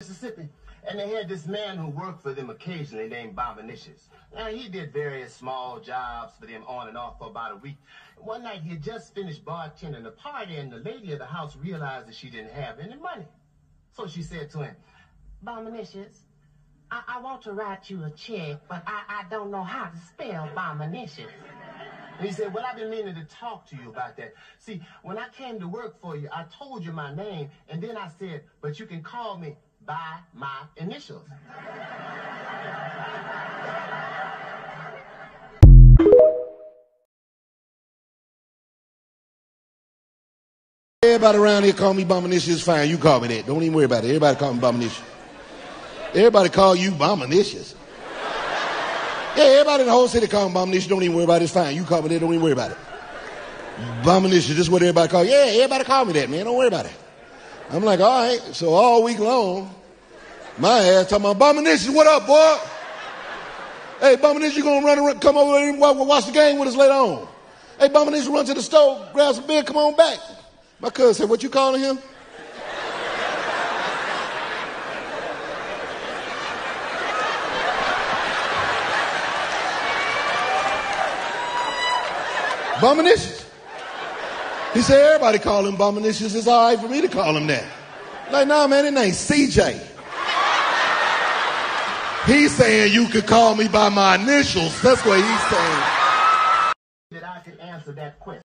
Mississippi, and they had this man who worked for them occasionally named Bominicious. Now, he did various small jobs for them on and off for about a week. One night, he had just finished bartending a party, and the lady of the house realized that she didn't have any money. So she said to him, Bominicious, I, I want to write you a check, but I, I don't know how to spell Bominicious. And he said, Well, I've been meaning to talk to you about that. See, when I came to work for you, I told you my name, and then I said, But you can call me by my initials. Everybody around here call me Bominicious. It's fine. You call me that. Don't even worry about it. Everybody call me Bominicious. Everybody call you Bominicious. Yeah, everybody in the whole city call me Bominicious. Don't even worry about it. It's fine. You call me that. Don't even worry about it. Bominicious. This is what everybody call. Yeah, everybody call me that, man. Don't worry about it. I'm like, all right. So all week long, my ass talking about Bominicious. What up, boy? Hey, Bominicious, you gonna run around, come over and watch the game with us later on? Hey, Bominicious, run to the store, grab some beer, come on back. My cousin said, What you calling him? Bominicious. He said, Everybody call him Bominicious. It's all right for me to call him that. Like, nah, man, his name's CJ. He's saying you could call me by my initials. That's what he's saying. That I could answer that question.